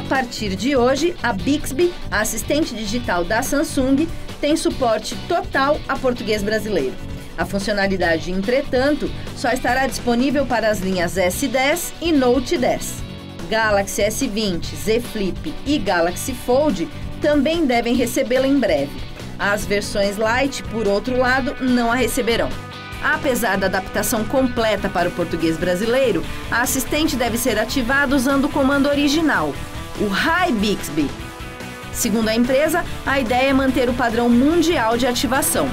partir de hoje, a Bixby, a assistente digital da Samsung, tem suporte total a português brasileiro. A funcionalidade, entretanto, só estará disponível para as linhas S10 e Note 10. Galaxy S20, Z Flip e Galaxy Fold também devem recebê-la em breve. As versões Lite, por outro lado, não a receberão. Apesar da adaptação completa para o português brasileiro, a assistente deve ser ativada usando o comando original, o Hi Bixby. Segundo a empresa, a ideia é manter o padrão mundial de ativação.